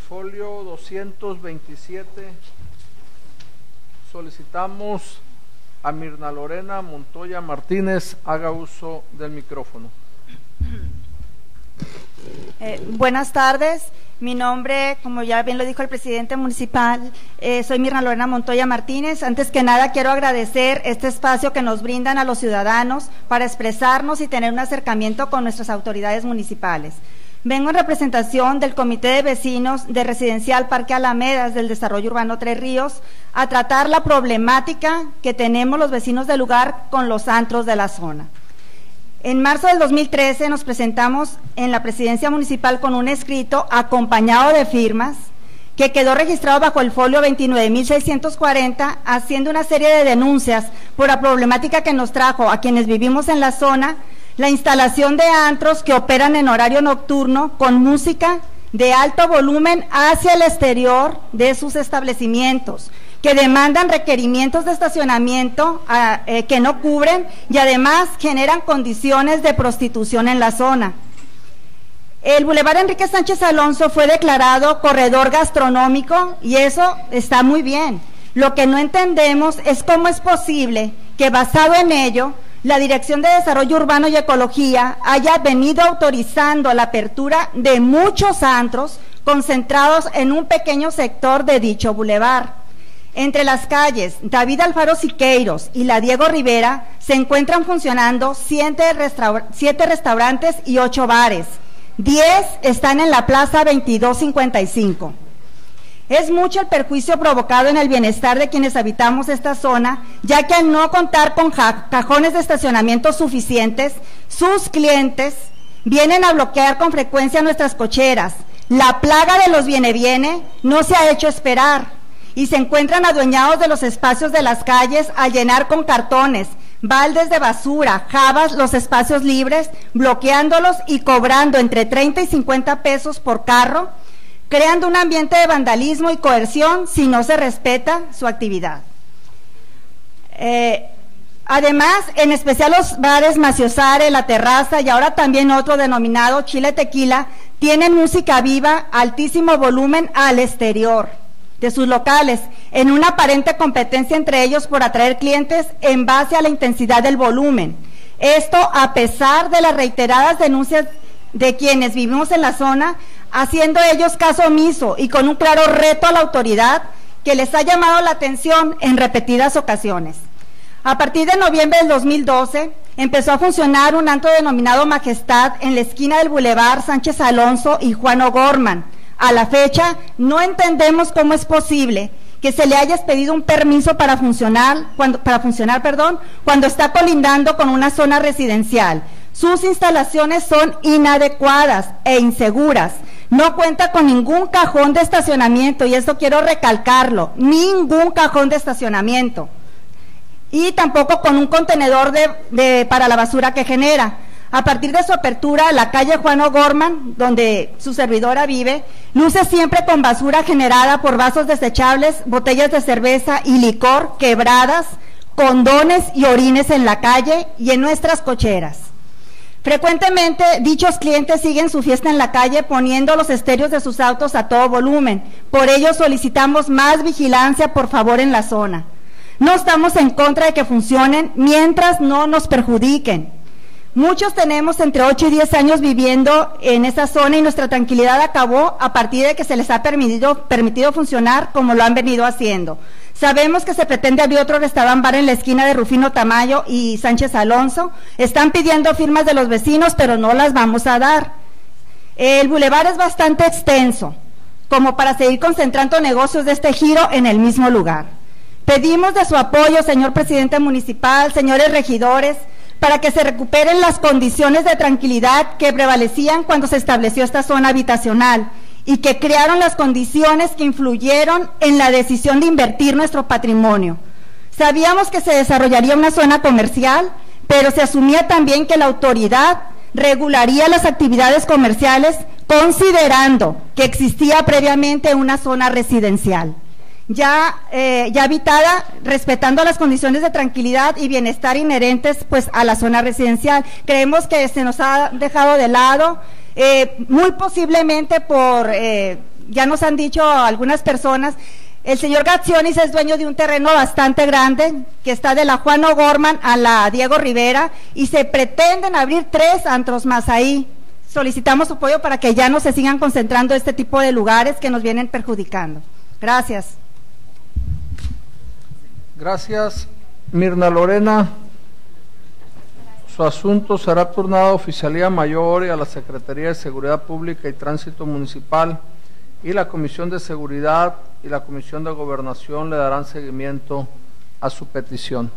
el folio 227 solicitamos a Mirna Lorena Montoya Martínez haga uso del micrófono. Eh, buenas tardes. Mi nombre, como ya bien lo dijo el presidente municipal, eh, soy Mirna Lorena Montoya Martínez. Antes que nada, quiero agradecer este espacio que nos brindan a los ciudadanos para expresarnos y tener un acercamiento con nuestras autoridades municipales. Vengo en representación del Comité de Vecinos de Residencial Parque Alamedas del Desarrollo Urbano Tres Ríos a tratar la problemática que tenemos los vecinos del lugar con los antros de la zona. En marzo del 2013 nos presentamos en la presidencia municipal con un escrito acompañado de firmas que quedó registrado bajo el folio 29.640, haciendo una serie de denuncias por la problemática que nos trajo a quienes vivimos en la zona la instalación de antros que operan en horario nocturno con música de alto volumen hacia el exterior de sus establecimientos que demandan requerimientos de estacionamiento ah, eh, que no cubren y además generan condiciones de prostitución en la zona. El Boulevard Enrique Sánchez Alonso fue declarado corredor gastronómico y eso está muy bien. Lo que no entendemos es cómo es posible que basado en ello la Dirección de Desarrollo Urbano y Ecología haya venido autorizando la apertura de muchos antros concentrados en un pequeño sector de dicho bulevar. Entre las calles David Alfaro Siqueiros y la Diego Rivera se encuentran funcionando siete, restaurantes y ocho bares. Diez están en la Plaza 2255. Es mucho el perjuicio provocado en el bienestar de quienes habitamos esta zona, ya que al no contar con cajones de estacionamiento suficientes, sus clientes vienen a bloquear con frecuencia nuestras cocheras. La plaga de los viene-viene no se ha hecho esperar y se encuentran adueñados de los espacios de las calles a llenar con cartones, baldes de basura, jabas los espacios libres, bloqueándolos y cobrando entre 30 y 50 pesos por carro, creando un ambiente de vandalismo y coerción si no se respeta su actividad. Eh, además, en especial los bares Maciosare, La Terraza y ahora también otro denominado Chile Tequila, tienen música viva, altísimo volumen al exterior de sus locales, en una aparente competencia entre ellos por atraer clientes en base a la intensidad del volumen. Esto a pesar de las reiteradas denuncias de quienes vivimos en la zona, haciendo ellos caso omiso y con un claro reto a la autoridad que les ha llamado la atención en repetidas ocasiones. A partir de noviembre del 2012 empezó a funcionar un antro denominado Majestad en la esquina del Boulevard Sánchez Alonso y Juan O'Gorman, a la fecha no entendemos cómo es posible que se le haya pedido un permiso para funcionar, cuando, para funcionar, perdón, cuando está colindando con una zona residencial. Sus instalaciones son inadecuadas e inseguras. No cuenta con ningún cajón de estacionamiento, y esto quiero recalcarlo, ningún cajón de estacionamiento. Y tampoco con un contenedor de, para la basura que genera. A partir de su apertura, la calle Juan O'Gorman, donde su servidora vive, luce siempre con basura generada por vasos desechables, botellas de cerveza y licor quebradas, condones y orines en la calle y en nuestras cocheras. Frecuentemente dichos clientes siguen su fiesta en la calle poniendo los estéreos de sus autos a todo volumen. Por ello solicitamos más vigilancia, por favor, en la zona. No estamos en contra de que funcionen mientras no nos perjudiquen. Muchos tenemos entre 8 y 10 años viviendo en esa zona y nuestra tranquilidad acabó a partir de que se les ha permitido, funcionar como lo han venido haciendo. Sabemos que se pretende abrir otro restaurante bar en la esquina de Rufino Tamayo y Sánchez Alonso. Están pidiendo firmas de los vecinos, pero no las vamos a dar. El bulevar es bastante extenso, como para seguir concentrando negocios de este giro en el mismo lugar. Pedimos de su apoyo, señor presidente municipal, señores regidores, para que se recuperen las condiciones de tranquilidad que prevalecían cuando se estableció esta zona habitacional y que crearon las condiciones que influyeron en la decisión de invertir nuestro patrimonio. Sabíamos que se desarrollaría una zona comercial, pero se asumía también que la autoridad regularía las actividades comerciales considerando que existía previamente una zona residencial ya, eh, ya habitada, respetando las condiciones de tranquilidad y bienestar inherentes pues, a la zona residencial. Creemos que se nos ha dejado de lado, eh, muy posiblemente por eh, ya nos han dicho algunas personas, el señor Gazzionis es dueño de un terreno bastante grande que está de la Juan O'Gorman a la Diego Rivera y se pretenden abrir tres antros más ahí. Solicitamos su apoyo para que ya no se sigan concentrando este tipo de lugares que nos vienen perjudicando. Gracias. Gracias, Mirna Lorena. Su asunto será turnado a Oficialía Mayor y a la Secretaría de Seguridad Pública y Tránsito Municipal y la Comisión de Seguridad y la Comisión de Gobernación le darán seguimiento a su petición.